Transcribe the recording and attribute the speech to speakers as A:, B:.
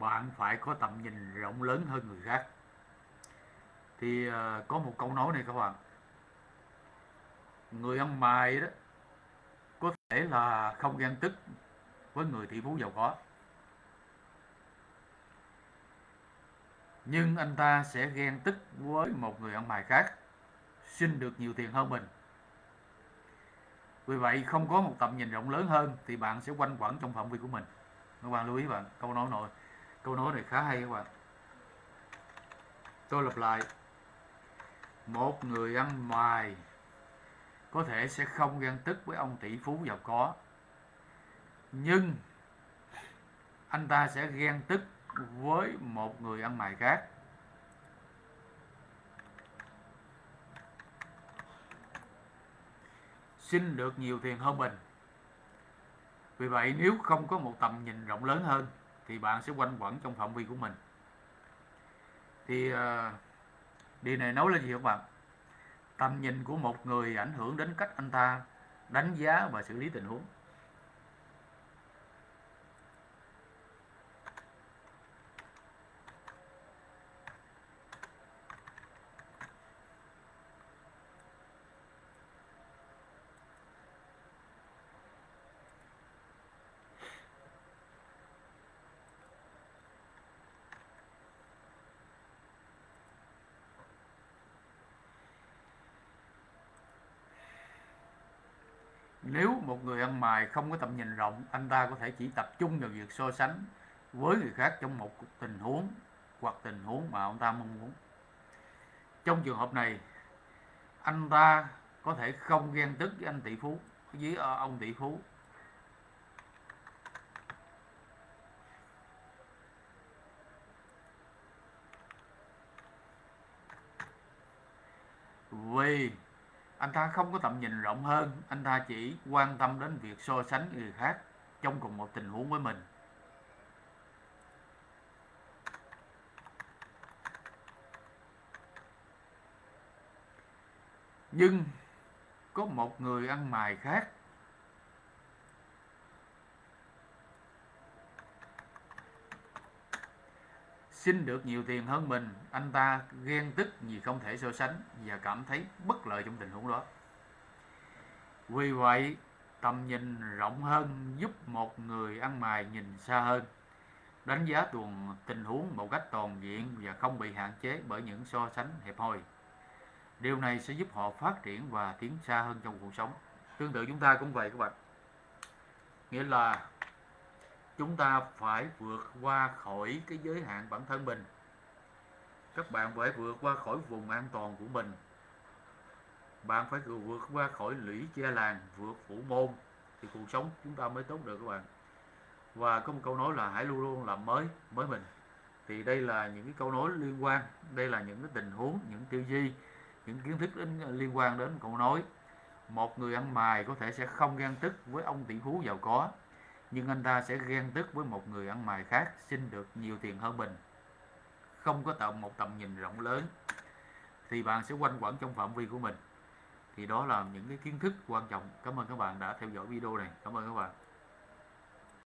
A: bạn phải có tầm nhìn rộng lớn hơn người khác. Thì uh, có một câu nói này các bạn. Người ăn mày đó có thể là không ghen tức với người tỷ phú giàu có. Nhưng anh ta sẽ ghen tức với một người ăn mày khác xin được nhiều tiền hơn mình. Vì vậy không có một tầm nhìn rộng lớn hơn thì bạn sẽ quanh quẩn trong phạm vi của mình. Các bạn lưu ý bạn câu nói nội câu nói này khá hay các bạn. Tôi lặp lại. Một người ăn mày có thể sẽ không ghen tức với ông tỷ phú giàu có. Nhưng anh ta sẽ ghen tức với một người ăn mày khác. Xin được nhiều tiền hơn mình. Vì vậy, nếu không có một tầm nhìn rộng lớn hơn thì bạn sẽ quanh quẩn trong phạm vi của mình. Thì uh, điều này nói là gì các bạn? Tầm nhìn của một người ảnh hưởng đến cách anh ta đánh giá và xử lý tình huống. Nếu một người ăn mày không có tầm nhìn rộng, anh ta có thể chỉ tập trung vào việc so sánh với người khác trong một tình huống hoặc tình huống mà ông ta mong muốn. Trong trường hợp này, anh ta có thể không ghen tức với anh tỷ phú, với ờ, ông tỷ phú vì anh ta không có tầm nhìn rộng hơn, anh ta chỉ quan tâm đến việc so sánh người khác trong cùng một tình huống với mình. Nhưng có một người ăn mày khác xin được nhiều tiền hơn mình. Anh ta ghen tức vì không thể so sánh và cảm thấy bất lợi trong tình huống đó. Vì vậy tầm nhìn rộng hơn, giúp một người ăn mày nhìn xa hơn. Đánh giá tuần tình huống một cách toàn diện và không bị hạn chế bởi những so sánh hẹp hòi. Điều này sẽ giúp họ phát triển và tiến xa hơn trong cuộc sống. Tương tự chúng ta cũng vậy các bạn. Nghĩa là chúng ta phải vượt qua khỏi cái giới hạn bản thân mình. Các bạn phải vượt qua khỏi vùng an toàn của mình. Bạn phải vượt qua khỏi lũy che làng, vượt phủ môn thì cuộc sống chúng ta mới tốt được các bạn. Và có một câu nói là hãy luôn luôn làm mới mới mình. Thì đây là những cái câu nói liên quan, đây là những cái tình huống, những tư duy, những kiến thức ờ, liên quan đến câu nói, một người ăn mày có thể sẽ không ghen tức với ông tỷ phú giàu có nhưng anh ta sẽ ghen tức với một người ăn mày khác, xin được nhiều tiền hơn mình. Không có tầm một tầm nhìn rộng lớn, thì bạn sẽ quanh quẩn trong phạm vi của mình. Thì đó là những cái kiến thức quan trọng. Cảm ơn các bạn đã theo dõi video này. Cảm ơn các bạn.